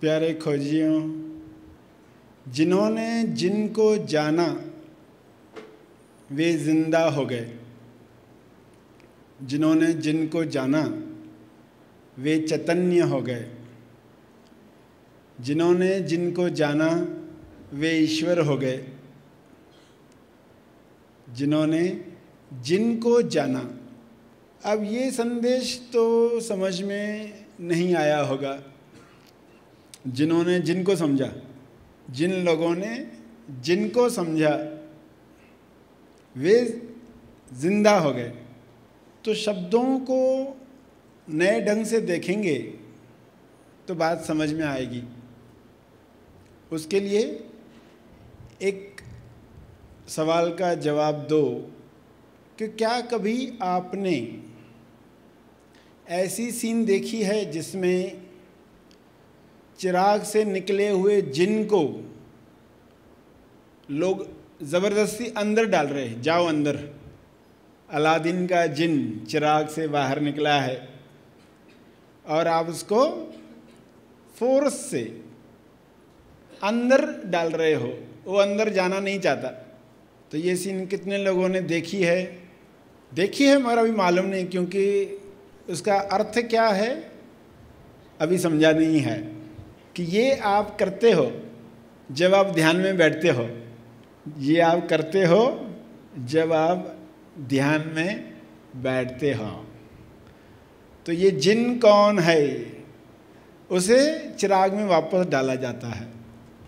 प्यारे खोजियों, जिन्होंने जिनको जाना, वे ज़िंदा हो गए। जिन्होंने जिनको जाना, वे चैतन्य हो गए। जिन्होंने जिनको जाना, वे ईश्वर हो गए। जिन्होंने जिनको जाना, अब ये संदेश तो समझ में नहीं आया होगा। जिन्होंने जिनको समझा, जिन लोगों ने जिनको समझा, वे ज़िंदा हो गए। तो शब्दों को नए ढंग से देखेंगे तो बात समझ में आएगी। उसके लिए एक सवाल का जवाब दो कि क्या कभी आपने ऐसी सीन देखी है जिसमें चिराग से निकले हुए जिन को लोग ज़बरदस्ती अंदर डाल रहे हैं, जाओ अंदर। अलादीन का जिन चिराग से बाहर निकला है और आप उसको फोर्स से अंदर डाल रहे हो, वो अंदर जाना नहीं चाहता। तो ये सीन कितने लोगों ने देखी है? देखी है मगर अभी मालूम नहीं, क्योंकि उसका अर्थ क्या है, अभी समझा नहीं है। कि ये आप करते हो, जब आप ध्यान में बैठते हो, ये आप करते हो, जब आप ध्यान में बैठते हो। तो ये जिन कौन है, उसे चिराग में वापस डाला जाता है।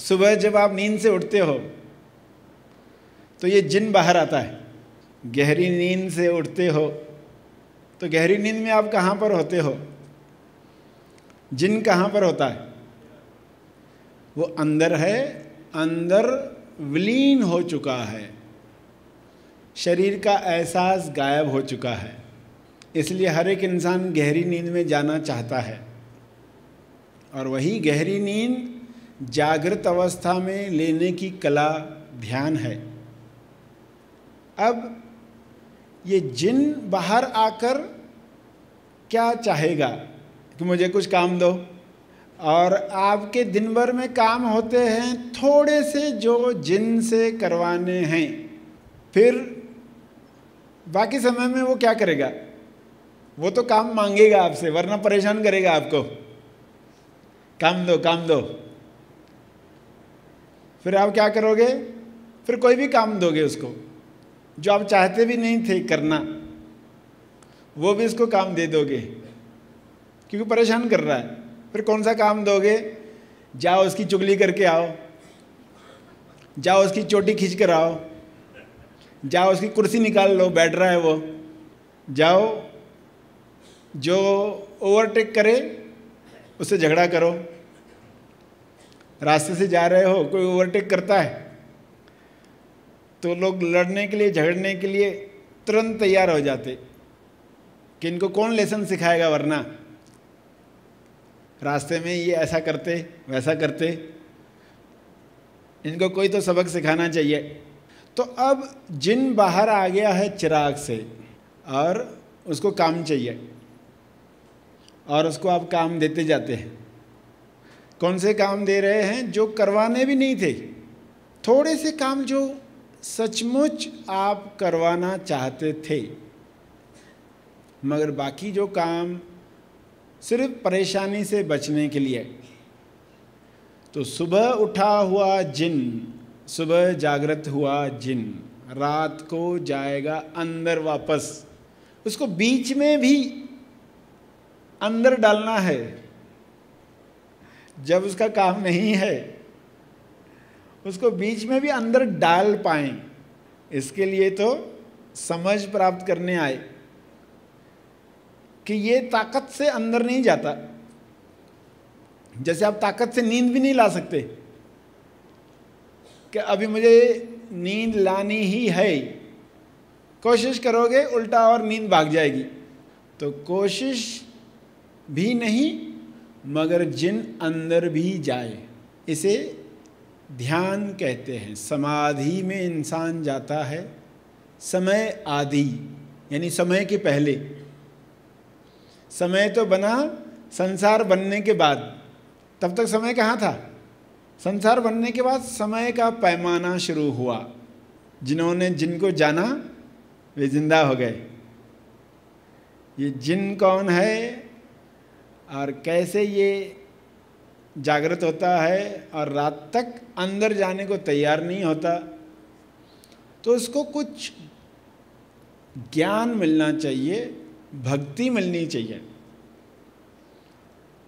सुबह जब आप नींद से उठते हो तो ये जिन बाहर आता है, गहरी नींद से उठते हो तो गहरी नींद में आप कहाँ पर होते हो? जिन कहाँ पर होता है? वो अंदर है, अंदर विलीन हो चुका है। शरीर का एहसास गायब हो चुका है। इसलिए हर एक इंसान गहरी नींद में जाना चाहता है। और वही गहरी नींद जागृत अवस्था में लेने की कला, ध्यान है। अब ये जिन बाहर आकर क्या चाहेगा? कि मुझे कुछ काम दो। और आपके दिन भर में काम होते हैं, थोड़े से जो जिन से करवाने हैं। फिर बाकी समय में वो क्या करेगा? वो तो काम मांगेगा आपसे, वरना परेशान करेगा आपको। काम दो काम दो। फिर आप क्या करोगे? फिर कोई भी काम दोगे उसको, जो आप चाहते भी नहीं थे करना, वो भी इसको काम दे दोगे, क्योंकि परेशान कर रहा है। फिर कौन सा काम दोगे? जाओ उसकी चुगली करके आओ। जाओ उसकी चोटी खींच कर आओ। जाओ उसकी कुर्सी निकाल लो, बैठ रहा है वो। जाओ, जो ओवरटेक करे, उससे झगड़ा करो। रास्ते से जा रहे हो, कोई ओवरटेक करता है? तो लोग लड़ने के लिए, झगड़ने के लिए तुरंत तैयार हो जाते। कि इनको कौन लेसन सिखाएगा वरना? रास्ते में ये ऐसा करते, वैसा करते। इनको कोई तो सबक सिखाना चाहिए। तो अब जिन बाहर आ गया है चिराग से, और उसको काम चाहिए, और उसको आप काम देते जाते हैं। कौन से काम दे रहे हैं? जो करवाने भी नहीं थे। थोड़े से काम जो सचमुच आप करवाना चाहते थे। मगर बाकी जो काम सिर्फ़ परेशानी से बचने के लिए। तो सुबह उठा हुआ जिन, सुबह जागृत हुआ जिन, रात को जाएगा अंदर वापस। उसको बीच में भी अंदर डालना है। जब उसका काम नहीं है, उसको बीच में भी अंदर डाल पाए। इसके लिए तो समझ प्राप्त करने आए। कि ये ताकत से अंदर नहीं जाता। जैसे आप ताकत से नींद भी नहीं ला सकते। कि अभी मुझे नींद लानी ही है। कोशिश करोगे, उल्टा और नींद भाग जाएगी। तो कोशिश भी नहीं, मगर जिन अंदर भी जाए, इसे ध्यान कहते हैं। समाधि में इंसान जाता है। समय आदि, यानी समय के पहले। समय तो बना संसार बनने के बाद। तब तक समय कहाँ था? संसार बनने के बाद समय का पैमाना शुरू हुआ। जिन्होंने जिनको जाना, वे ज़िंदा हो गए। ये जिन कौन है और कैसे ये जागृत होता है और रात तक अंदर जाने को तैयार नहीं होता तो उसको कुछ ज्ञान मिलना चाहिए भक्ति मिलनी चाहिए।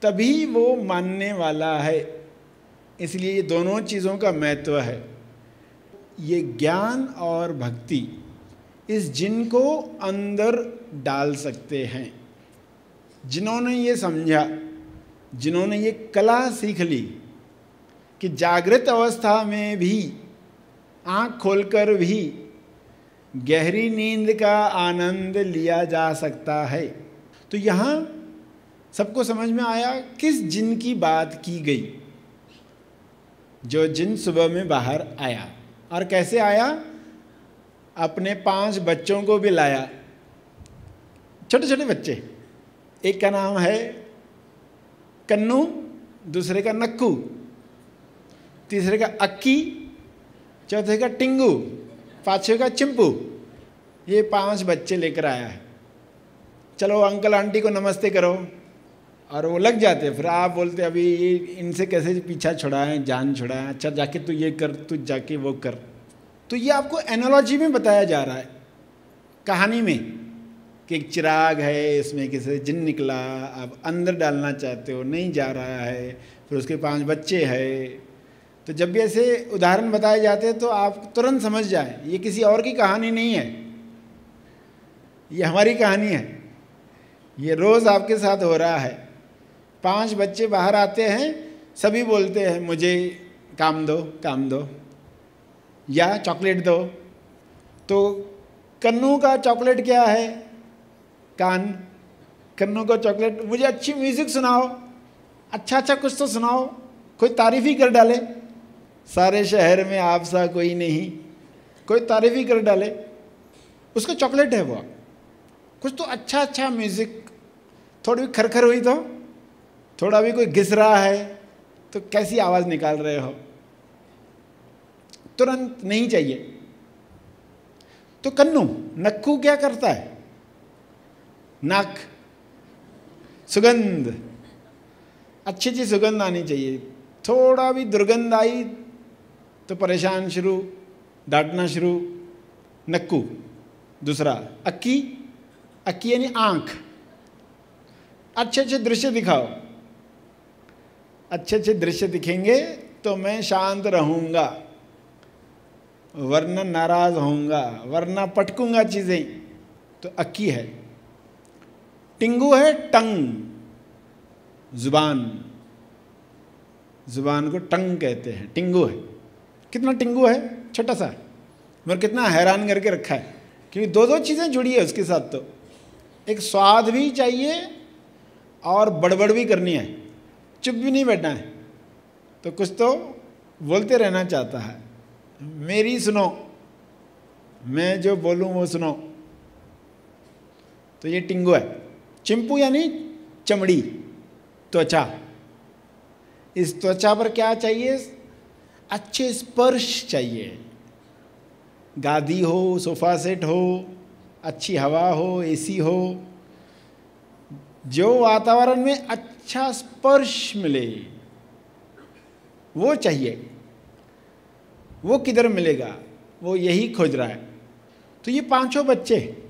तभी वो मानने वाला है। इसलिए ये दोनों चीज़ों का महत्व है। ये ज्ञान और भक्ति इस जिन को अंदर डाल सकते हैं। जिन्होंने ये समझा, जिन्होंने ये कला सीख ली कि जागृत अवस्था में भी, आँख खोलकर भी गहरी नींद का आनंद लिया जा सकता है। तो यहाँ सबको समझ में आया किस जिन की बात की गई, जो जिन सुबह में बाहर आया। और कैसे आया? अपने पाँच बच्चों को भी लाया। छोटे छोटे बच्चे। एक का नाम है कन्नू, दूसरे का नक्कू, तीसरे का अक्की, चौथे का टिंगू। पाँचवें का चिंपू, ये पाँच बच्चे लेकर आया है। चलो अंकल, आंटी को नमस्ते करो। और वो लग जाते फिर आप बोलते अभी इनसे कैसे पीछा छुड़ाएँ, जान छुड़ाएँ अच्छा जाके तू ये कर, तू जाके वो कर। तो ये आपको एनोलॉजी में बताया जा रहा है, कहानी में, कि एक चिराग है, इसमें किसी जिन निकला, आप अंदर डालना चाहते हो, नहीं जा रहा है, फिर उसके पाँच बच्चे हैं तो जब भी ऐसे उदाहरण बताए जाते हैं तो आप तुरंत समझ जाए, ये किसी और की कहानी नहीं है। ये हमारी कहानी है। ये रोज़ आपके साथ हो रहा है। पाँच बच्चे बाहर आते हैं, सभी बोलते हैं, मुझे काम दो काम दो। या, चॉकलेट दो। तो कन्नू का चॉकलेट क्या है? कान। कन्नू का चॉकलेट, मुझे अच्छी म्यूज़िक सुनाओ। अच्छा अच्छा कुछ तो सुनाओ। कोई तारीफ़ ही कर डाले। सारे शहर में आप सा कोई नहीं। कोई तारीफ़ ही कर डाले। उसका चॉकलेट है वो। कुछ तो अच्छा अच्छा म्यूज़िक थोड़ी भी खरखर हुई तो थोड़ा भी कोई घिस रहा है तो कैसी आवाज़ निकाल रहे हो? तुरंत नहीं चाहिए। तो कन्नू, नक्कू क्या करता है? नाक। सुगंध। अच्छी अच्छी सुगंध आनी चाहिए। थोड़ा भी दुर्गंध आई तो परेशान शुरू, डांटना शुरू, नक्कू, दूसरा, अक्की अक्की यानी आँख। अच्छे अच्छे दृश्य दिखाओ। अच्छे अच्छे दृश्य दिखेंगे तो मैं शांत रहूँगा, वरना नाराज़ होऊँगा, वरना पटकूँगा चीज़ें। तो अक्की है। टिंगू है टंग, ज़ुबान। ज़ुबान को टंग कहते हैं, टिंगू है। कितना टिंगू है? छोटा सा। मगर कितना हैरान करके रखा है। क्योंकि दो दो चीज़ें जुड़ी है उसके साथ तो। एक स्वाद भी चाहिए और बड़बड़ भी करनी है। चुप भी नहीं बैठना है। तो कुछ तो बोलते रहना चाहता है। मेरी सुनो। मैं जो बोलूँ वो सुनो। तो ये टिंगू है। चिंपू यानी चमड़ी। त्वचा। इस त्वचा पर क्या चाहिए? अच्छे स्पर्श चाहिए। गादी हो, सोफा सेट हो, अच्छी हवा हो, एसी हो, जो वातावरण में अच्छा स्पर्श मिले, वो चाहिए। वो किधर मिलेगा? वो यही खोज रहा है। तो ये पाँचों बच्चे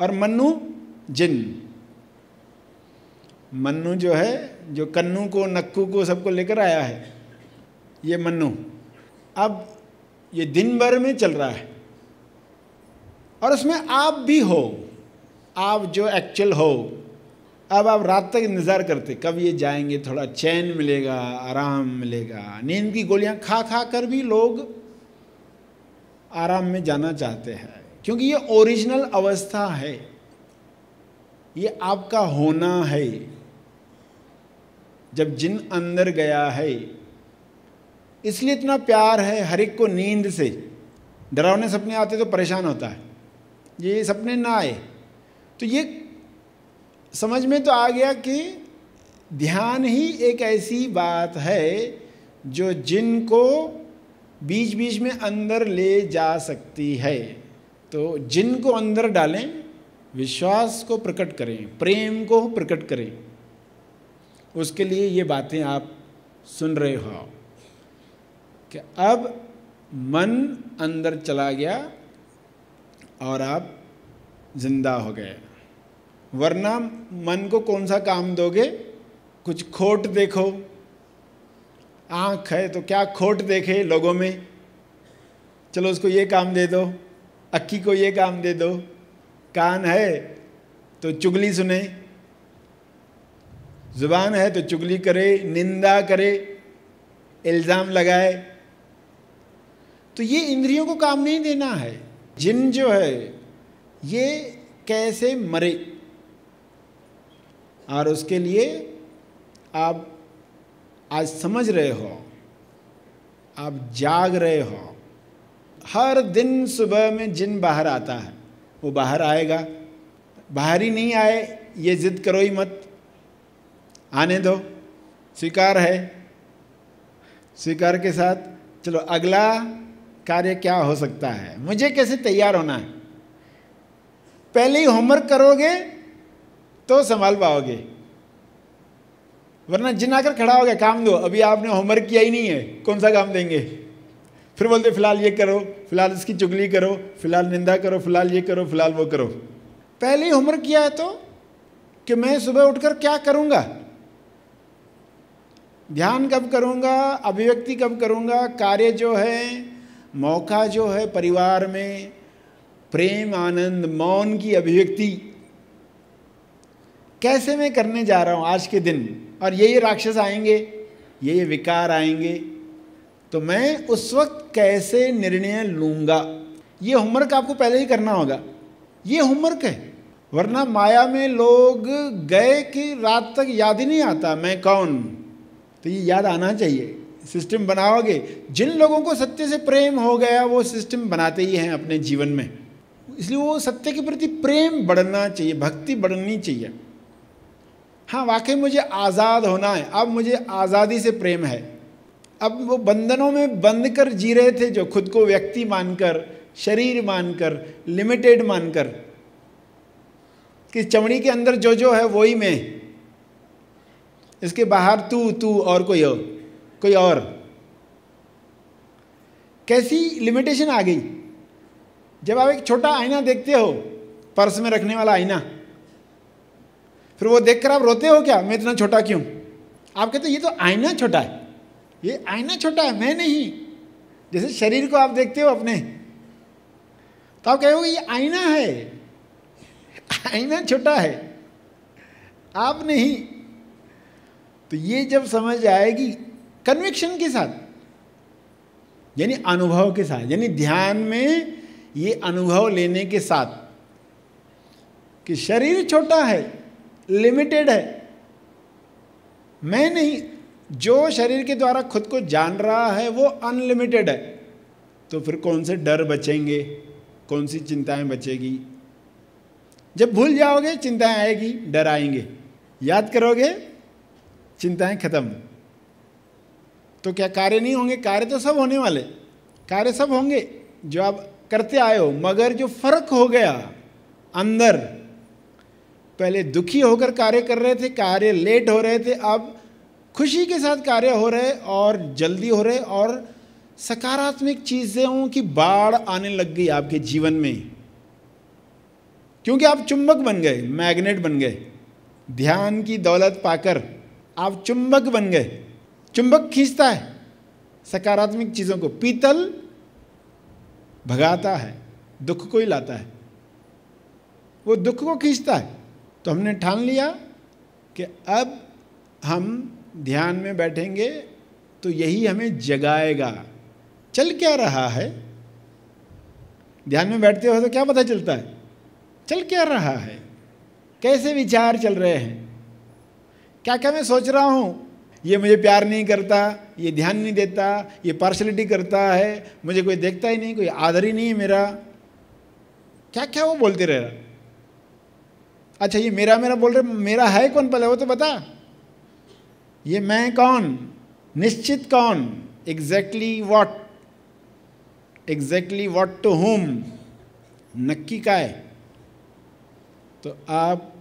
और मन्नू, जिन। मन्नू जो है, जो कन्नू को, नक्कू को सबको लेकर आया है। ये मन्नू, अब ये दिन भर में चल रहा है। और उसमें आप भी हो, आप जो एक्चुअल हो, अब आप रात तक इंतज़ार करते, कब ये जाएँगे, थोड़ा चैन मिलेगा, आराम मिलेगा, नींद की गोलियाँ खा खा कर भी लोग आराम में जाना चाहते हैं। क्योंकि ये ओरिजिनल अवस्था है, ये आपका होना है। जब जिन अंदर गया है इसलिए इतना प्यार है हर एक को नींद से। डरावने सपने आते तो परेशान होता है। ये सपने ना आए। तो ये समझ में तो आ गया कि ध्यान ही एक ऐसी बात है जो जिनको बीच बीच में अंदर ले जा सकती है। तो जिन को अंदर डालें, विश्वास को प्रकट करें, प्रेम को प्रकट करें। उसके लिए ये बातें आप सुन रहे हो। कि अब मन अंदर चला गया और आप ज़िंदा हो गए। वरना मन को कौन सा काम दोगे? कुछ खोट देखो। आँख है तो क्या खोट देखे लोगों में? चलो उसको ये काम दे दो, अक्की को ये काम दे दो। कान है तो चुगली सुने। ज़ुबान है तो चुगली करे, निंदा करे, इल्ज़ाम लगाए। तो ये इंद्रियों को काम नहीं देना है। जिन जो है, ये कैसे मरे? और उसके लिए आप आज समझ रहे हो, आप जाग रहे हो। हर दिन सुबह में जिन बाहर आता है, वो बाहर आएगा। बाहर ही नहीं आए, ये जिद करो ही मत। आने दो। स्वीकार है। स्वीकार के साथ, चलो अगला कार्य क्या हो सकता है? मुझे कैसे तैयार होना है? पहले ही होमवर्क करोगे तो संभाल पाओगे। वरना जिन आकर खड़ा हो गया काम दो, अभी आपने होमवर्क किया ही नहीं है, कौन सा काम देंगे? फिर बोलते, फ़िलहाल ये करो, फ़िलहाल इसकी चुगली करो, फ़िलहाल निंदा करो, फ़िलहाल ये करो, फ़िलहाल वो करो। पहले ही होमवर्क किया है तो कि मैं सुबह उठकर क्या करूँगा? ध्यान कब करूँगा? अभिव्यक्ति कब करूँगा? कार्य जो है मौका जो है परिवार में प्रेम, आनंद, मौन की अभिव्यक्ति। कैसे मैं करने जा रहा हूँ आज के दिन? और ये ये राक्षस आएँगे, ये ये विकार आएँगे तो मैं उस वक्त कैसे निर्णय लूँगा? ये होमवर्क आपको पहले ही करना होगा। ये होमवर्क है। वरना माया में लोग गए कि रात तक याद ही नहीं आता, मैं कौन? तो ये याद आना चाहिए। सिस्टम बनाओगे, जिन लोगों को सत्य से प्रेम हो गया, वो सिस्टम बनाते ही हैं अपने जीवन में। इसलिए वो सत्य के प्रति प्रेम बढ़ना चाहिए, भक्ति बढ़नी चाहिए। हाँ वाकई मुझे आज़ाद होना है। अब मुझे आज़ादी से प्रेम है। अब वो बंधनों में बंद कर जी रहे थे, जो खुद को व्यक्ति मानकर, शरीर मानकर लिमिटेड मानकर। कि चमड़ी के अंदर जो जो है, वही मैं। इसके बाहर तू तू और कोई और। कोई और। कैसी लिमिटेशन आ गई? जब आप एक छोटा आईना देखते हो, पर्स में रखने वाला आईना, फिर वो देखकर आप रोते हो क्या? मैं इतना छोटा क्यों? आप कहते ये तो आईना छोटा है। ये आईना छोटा है, मैं नहीं। जैसे शरीर को आप देखते हो अपने। तो आप कहोगे, ये आईना है। आईना छोटा है। आप नहीं। तो ये जब समझ आएगी कन्विक्शन के साथ, यानी अनुभव के साथ, यानी ध्यान में ये अनुभव लेने के साथ कि शरीर छोटा है लिमिटेड है। मैं नहीं, जो शरीर के द्वारा खुद को जान रहा है, वो अनलिमिटेड है। तो फिर कौन से डर बचेंगे? कौन सी चिंताएँ बचेगी? जब भूल जाओगे, चिंताएँ आएगी, डर आएँगे। याद करोगे? चिंताएँ खत्म। तो क्या कार्य नहीं होंगे? कार्य तो सब होने वाले। कार्य सब होंगे। जो आप करते आए हो, मगर जो फ़र्क हो गया अंदर, पहले दुखी होकर कार्य कर रहे थे, कार्य लेट हो रहे थे, अब खुशी के साथ कार्य हो रहे और जल्दी हो रहे और सकारात्मक चीज़ों की बाढ़ आने लग गई आपके जीवन में। क्योंकि आप चुंबक बन गए, मैग्नेट बन गए। ध्यान की दौलत पाकर आप चुंबक बन गए। चुंबक खींचता है, सकारात्मक चीज़ों को पीतल भगाता है, दुख को ही लाता है। वो दुख को खींचता है। तो हमने ठान लिया कि अब हम ध्यान में बैठेंगे तो यही हमें जगाएगा। चल क्या रहा है? ध्यान में बैठते हो तो क्या पता चलता है? चल क्या रहा है? कैसे विचार चल रहे हैं? क्या क्या मैं सोच रहा हूँ? ये मुझे प्यार नहीं करता, ये ध्यान नहीं देता, ये पार्शलिटी करता है, मुझे कोई देखता ही नहीं, कोई आदर ही नहीं है मेरा। क्या क्या वो बोलते रह अच्छा ये मेरा मेरा बोल रहे, मेरा है कौन पहले? वो तो बता। ये मैं कौन? निश्चित कौन? Exactly what exactly what to home नक्की का है तो आप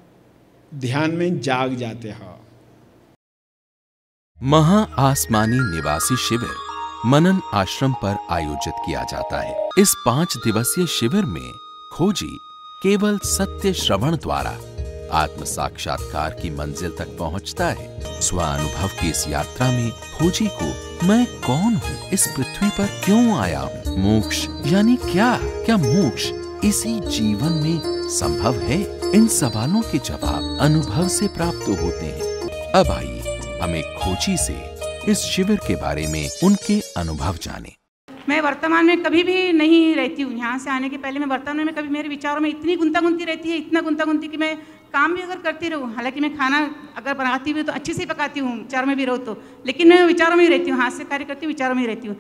ध्यान में जाग जाते हो। महा आसमानी निवासी शिविर मनन आश्रम पर आयोजित किया जाता है। इस पाँच दिवसीय शिविर में खोजी केवल सत्य श्रवण द्वारा आत्म साक्षात्कार की मंजिल तक पहुँचता है। स्व अनुभव की इस यात्रा में खोजी को मैं कौन हूँ? इस पृथ्वी पर क्यों आया हूँ? मोक्ष यानी क्या? क्या मोक्ष इसी जीवन में संभव है? इन सवालों के जवाब अनुभव से प्राप्त होते हैं। अब आइए हमें खोजी से इस शिविर के बारे में उनके अनुभव जाने। मैं वर्तमान में कभी भी नहीं रहती हूँ। यहाँ से आने के पहले मैं वर्तमान में कभी मेरे विचारों में इतनी गुंता गुंती रहती है, इतना गुंता गुंती कि मैं काम भी अगर करती रहूँ, हालाँकि मैं खाना अगर बनाती हूँ तो अच्छे से पकाती हूँ, विचारों में भी रहूँ तो। लेकिन मैं विचारों में ही रहती हूँ, हाथ से कार्य करती हूँ, विचारों में ही रहती हूँ।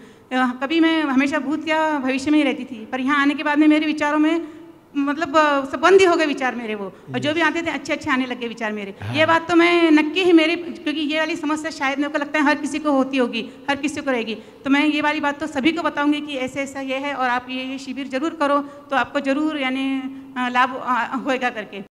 कभी मैं हमेशा भूत या भविष्य में ही रहती थी, पर यहाँ आने के बाद में मेरे विचारों में मतलब संबंधी ही गए विचार मेरे वो। और जो भी आते थे अच्छे अच्छे आने लगे विचार मेरे। हाँ। ये बात तो मैं नक्की ही मेरे क्योंकि ये वाली समस्या शायद मेरे को लगता है हर किसी को होती होगी हर किसी को रहेगी। तो मैं ये वाली बात तो सभी को बताऊँगी कि ऐसे ऐसा ये है और आप ये शिविर ज़रूर करो तो आपको ज़रूर यानी लाभ होएगा करके।